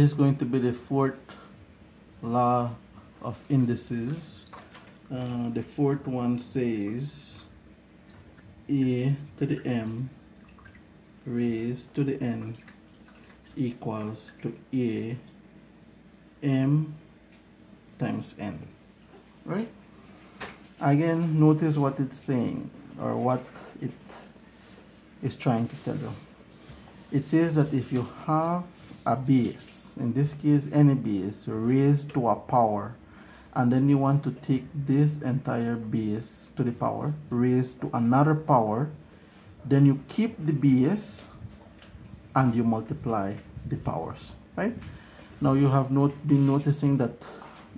is going to be the fourth law of indices. Uh, the fourth one says a to the m raised to the n equals to a m times n. Right? Again notice what it's saying or what it is trying to tell you. It says that if you have a base in this case any base raised to a power and then you want to take this entire base to the power raised to another power then you keep the base and you multiply the powers right? Now you have not been noticing that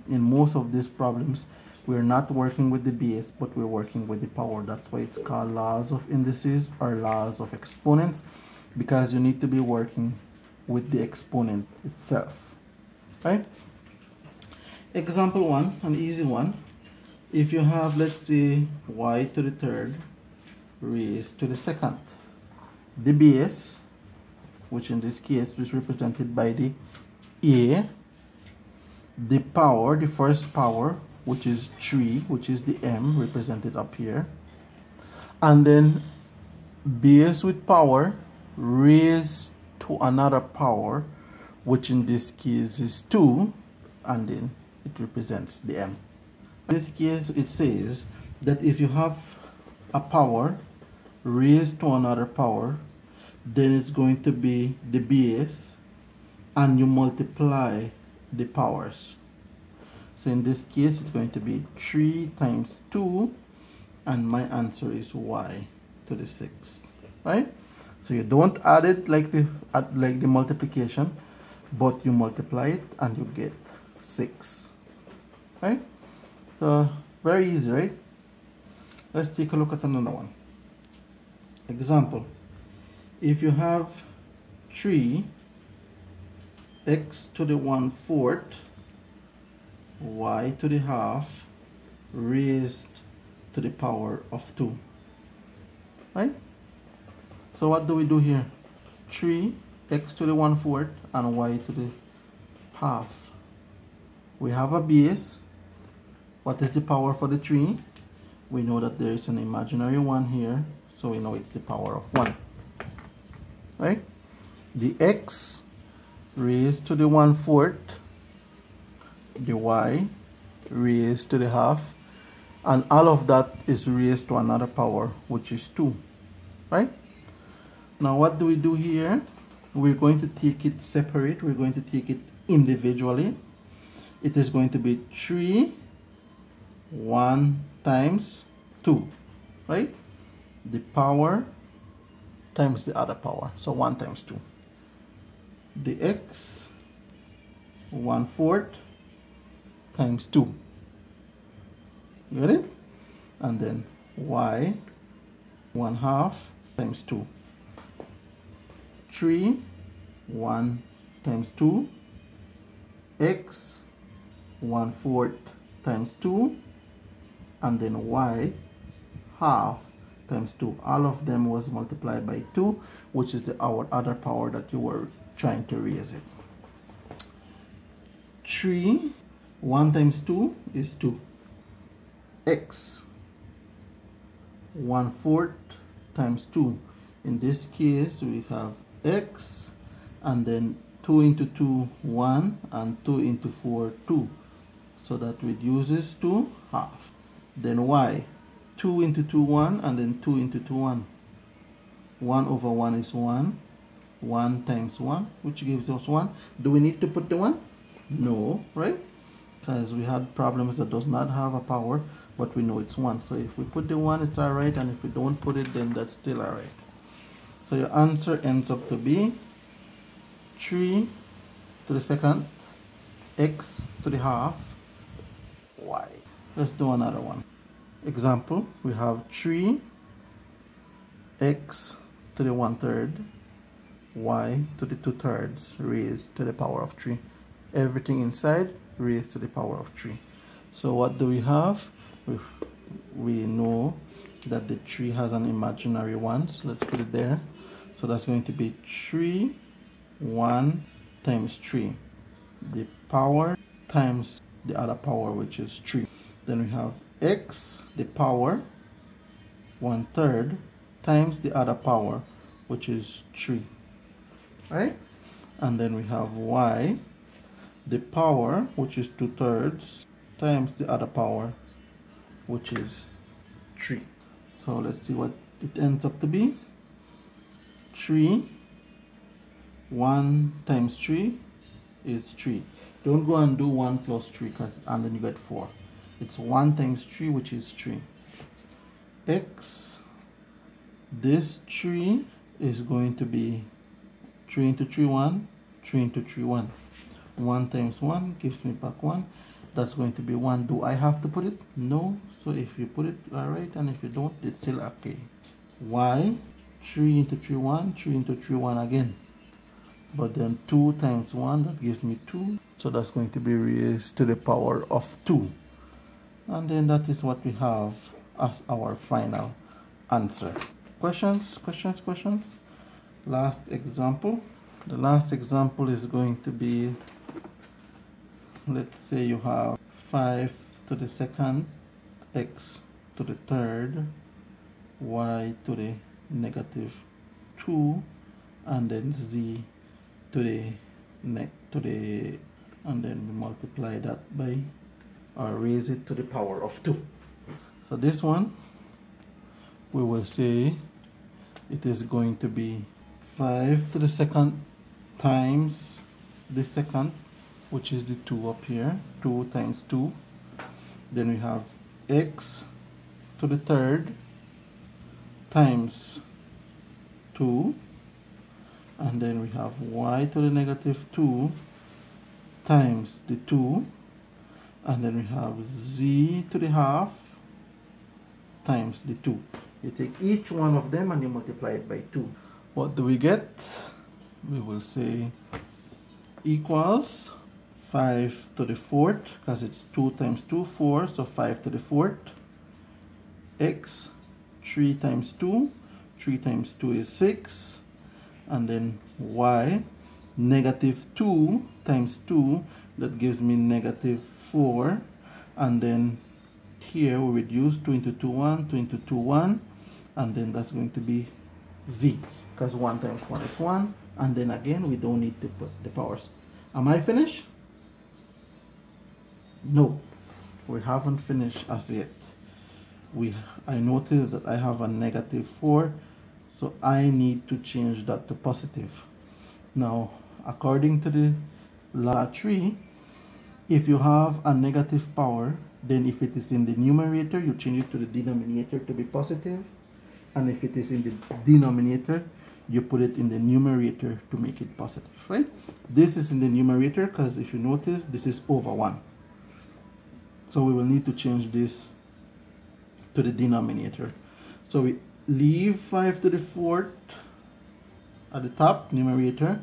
in most of these problems we're not working with the base but we're working with the power. That's why it's called laws of indices or laws of exponents because you need to be working with the exponent itself right? Example one an easy one. If you have let's say y to the third raised to the second the base which in this case is represented by the a the power the first power which is 3 which is the m represented up here and then base with power raised to another power which in this case is 2 and then it represents the m. In this case it says that if you have a power raised to another power then it's going to be the base and you multiply the powers. So in this case it's going to be 3 times 2 and my answer is y to the 6th right so you don't add it like the like the multiplication but you multiply it and you get 6 right? So very easy right? Let's take a look at another one. Example. If you have 3 x to the 1 fourth y to the half raised to the power of 2 right so what do we do here 3 x to the 1 fourth and y to the half we have a base what is the power for the 3? We know that there is an imaginary 1 here, so we know it's the power of 1. Right? The x raised to the 1 fourth, the y raised to the half, and all of that is raised to another power, which is 2. Right? Now what do we do here? We're going to take it separate. We're going to take it individually. It is going to be 3 1 times 2 right the power times the other power so 1 times 2 the x 1 fourth times 2 got it and then y 1 half times 2 3 1 times 2 x 1 fourth times 2 and then y half times 2 all of them was multiplied by 2 which is the our other power that you were trying to raise it. 3 1 times 2 is 2 x 1 fourth times 2 in this case we have x and then 2 into 2 1 and 2 into 4 2 so that reduces to half. Then y 2 into 2 1 and then 2 into 2 1 1 over 1 is 1 1 times 1 which gives us 1 do we need to put the 1 no right? Because we had problems that does not have a power but we know it's 1 so if we put the 1 it's alright and if we don't put it then that's still alright so your answer ends up to be 3 to the second x to the half y Let's do another one. Example, we have 3 x to the 1 third y to the 2 thirds raised to the power of 3. Everything inside raised to the power of 3. So what do we have? we we know that the 3 has an imaginary 1, so let's put it there. So that's going to be 3, 1 times 3. the power times the other power which is 3 then we have x the power one third times the other power which is 3 right? And then we have y the power which is 2 thirds times the other power which is 3 so let's see what it ends up to be. 3 1 times 3 is 3 don't go and do 1 plus 3 because and then you get 4 it's 1 times 3 which is 3 x this 3 is going to be 3 into 3 1 3 into 3 1 1 times 1 gives me back 1 that's going to be 1 do I have to put it? No. So if you put it alright and if you don't it's still okay. Why? 3 into 3 1 3 into 3 1 again. But then 2 times 1 that gives me 2 so that's going to be raised to the power of 2 and then that is what we have as our final answer. Questions? Questions? Questions? Last example. The last example is going to be let's say you have 5 to the second x to the third y to the negative 2 and then z to the neck to the and then we multiply that by or raise it to the power of 2 so this one we will say it is going to be 5 to the second times the second which is the 2 up here 2 times 2 then we have x to the third times 2 and then we have y to the negative 2 times the 2 and then we have z to the half times the 2 you take each one of them and you multiply it by 2 what do we get? We will say equals 5 to the fourth because it's 2 times 2 4 so 5 to the fourth. X 3 times 2 3 times 2 is 6 and then y negative 2 times 2 that gives me negative 4 and then here we reduce 2 into 2 1 2 into 2 1 and then that's going to be z because 1 times 1 is 1 and then again we don't need to put the powers. Am I finished no we haven't finished as yet. We I noticed that I have a negative 4 so I need to change that to positive. Now according to the law 3 if you have a negative power then if it is in the numerator you change it to the denominator to be positive. And if it is in the denominator you put it in the numerator to make it positive right? This is in the numerator because if you notice this is over 1 so we will need to change this to the denominator. So we leave 5 to the fourth at the top numerator.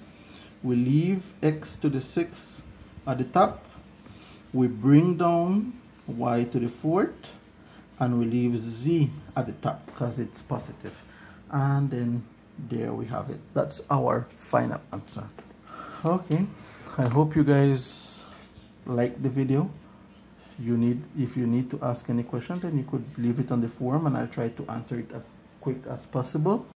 We leave x to the 6th at the top. We bring down y to the fourth and we leave z at the top because it's positive. And then there we have it. That's our final answer. Okay. I hope you guys like the video you need if you need to ask any question then you could leave it on the forum and i'll try to answer it as quick as possible